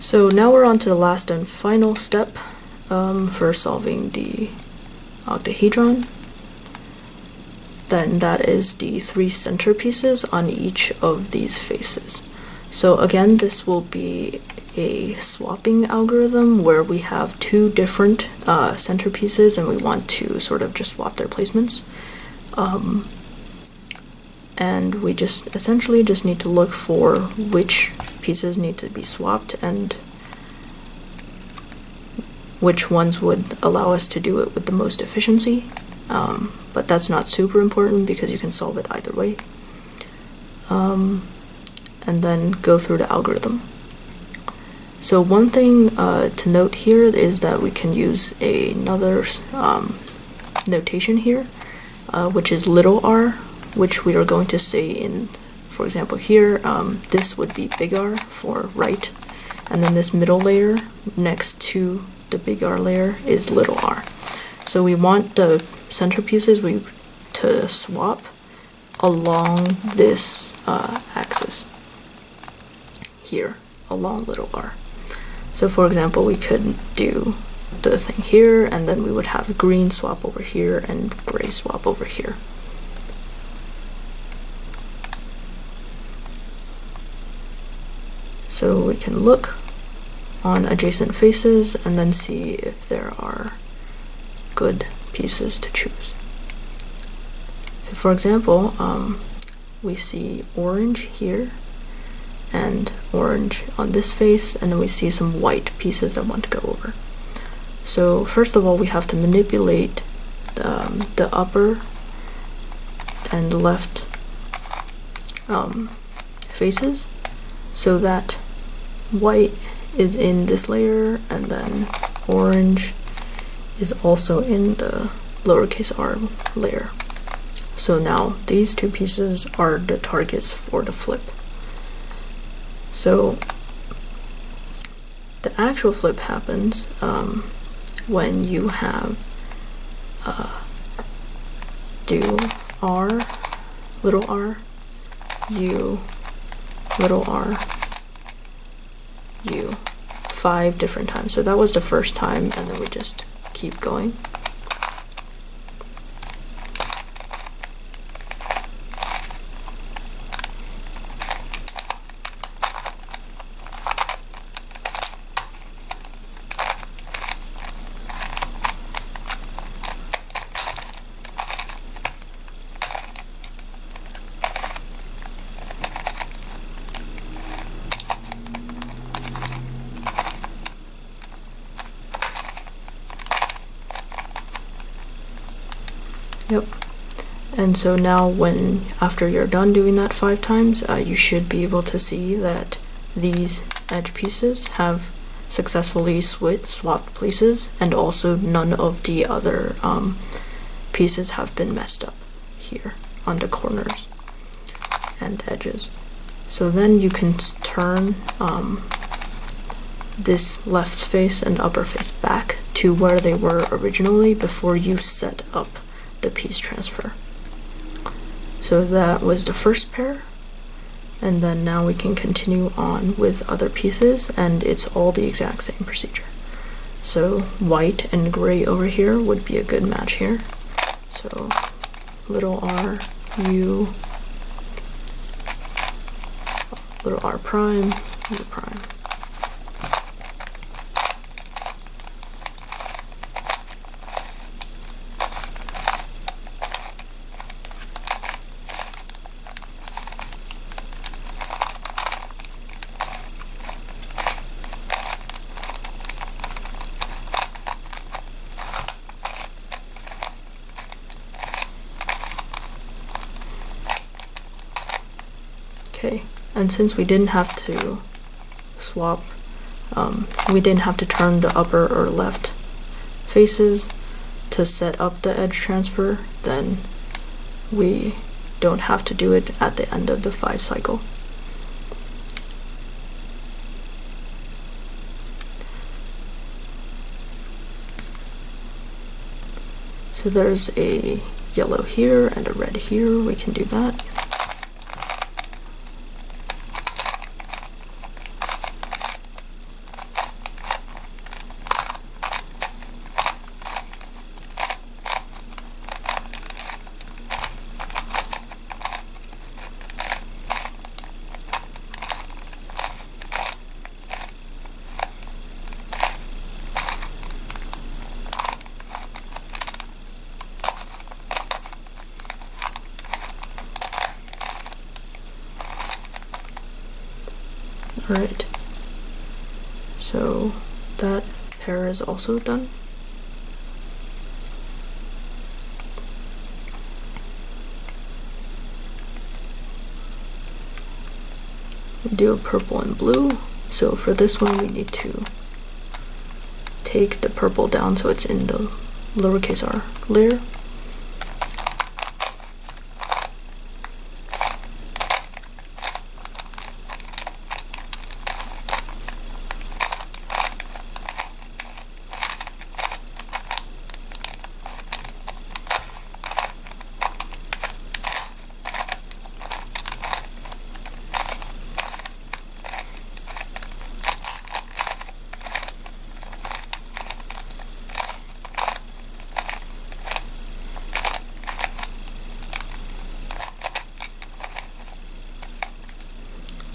So now we're on to the last and final step um, for solving the octahedron. Then that is the three centerpieces on each of these faces. So again, this will be a swapping algorithm where we have two different uh, centerpieces and we want to sort of just swap their placements. Um, and we just essentially just need to look for which pieces need to be swapped and which ones would allow us to do it with the most efficiency. Um, but that's not super important because you can solve it either way. Um, and then go through the algorithm. So one thing uh, to note here is that we can use another um, notation here, uh, which is little r, which we are going to say in, for example here, um, this would be big R for right, and then this middle layer next to the big R layer is little r. So we want the centerpieces we to swap along this uh, axis here, along little r. So for example, we could do the thing here, and then we would have green swap over here and gray swap over here. So we can look on adjacent faces and then see if there are good pieces to choose. So for example, um, we see orange here and orange on this face and then we see some white pieces that want to go over. So first of all we have to manipulate um, the upper and left um, faces so that white is in this layer and then orange is also in the lowercase r layer. So now these two pieces are the targets for the flip. So the actual flip happens um, when you have uh, do r, little r, u, little r, u five different times. So that was the first time, and then we just keep going. Yep. And so now when, after you're done doing that five times, uh, you should be able to see that these edge pieces have successfully sw swapped places and also none of the other um, pieces have been messed up here on the corners and edges. So then you can turn um, this left face and upper face back to where they were originally before you set up the piece transfer. So that was the first pair and then now we can continue on with other pieces and it's all the exact same procedure. So white and gray over here would be a good match here. So little r, u, little r prime, u prime. Okay, and since we didn't have to swap, um, we didn't have to turn the upper or left faces to set up the edge transfer, then we don't have to do it at the end of the five cycle. So there's a yellow here and a red here, we can do that. Alright. So that pair is also done. do a purple and blue. So for this one we need to take the purple down so it's in the lowercase r layer.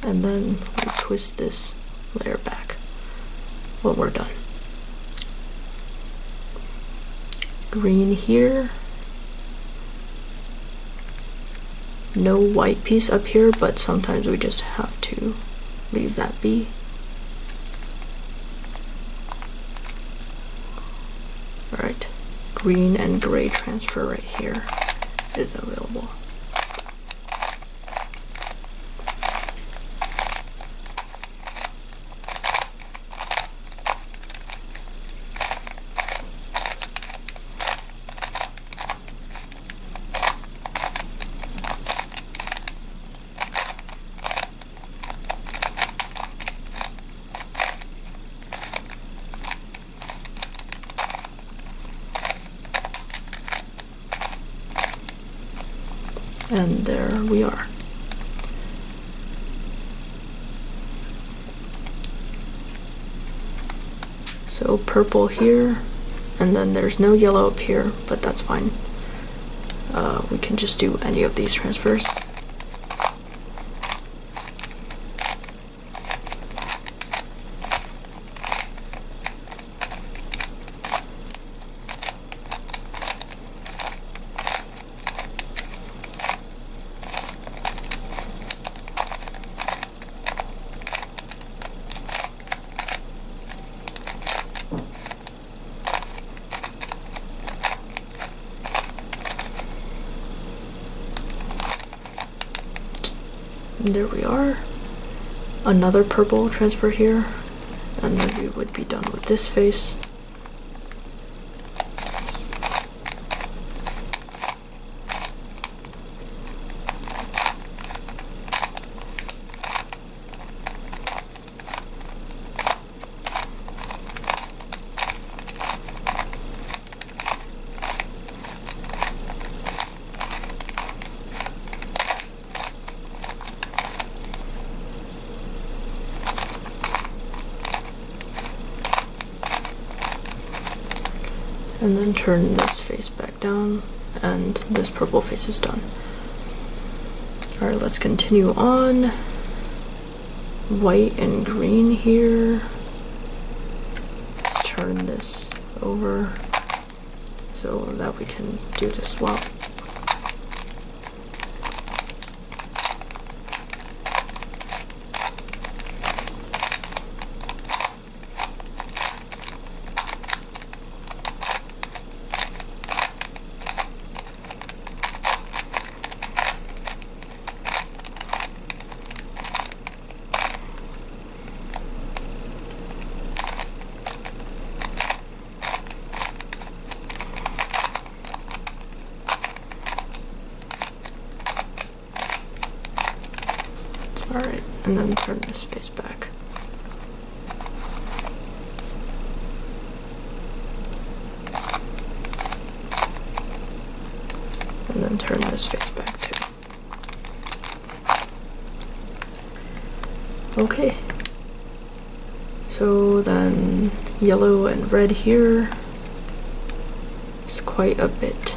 And then we twist this layer back when we're done. Green here. No white piece up here, but sometimes we just have to leave that be. Alright, green and gray transfer right here is available. And there we are. So purple here, and then there's no yellow up here, but that's fine. Uh, we can just do any of these transfers. And there we are. Another purple transfer here. And then we would be done with this face. And then turn this face back down and this purple face is done. Alright, let's continue on. White and green here. Let's turn this over so that we can do the swap. Alright, and then turn this face back. And then turn this face back too. Okay. So then yellow and red here is quite a bit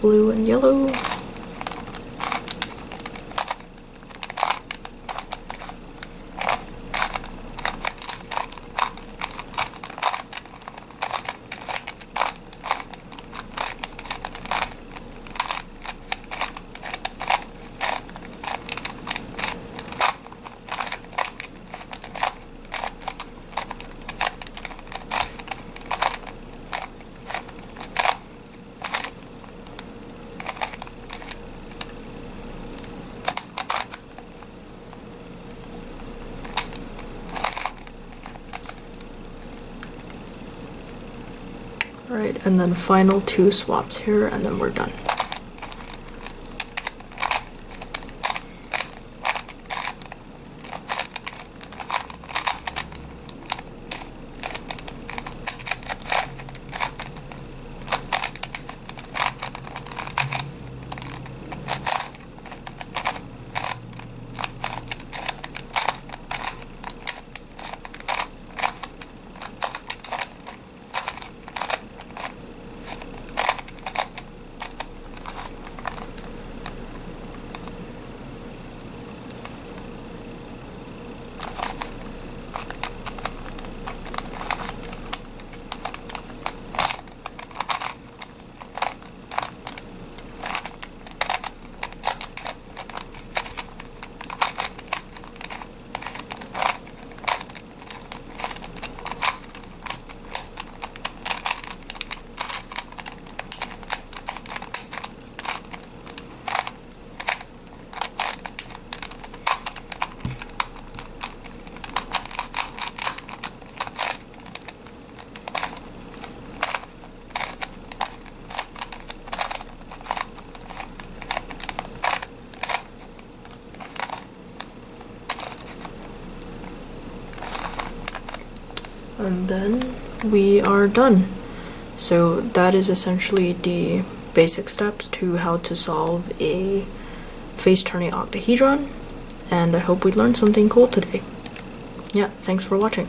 blue and yellow. Alright, and then final two swaps here, and then we're done. And then we are done. So that is essentially the basic steps to how to solve a face-turning octahedron and I hope we learned something cool today. Yeah, thanks for watching.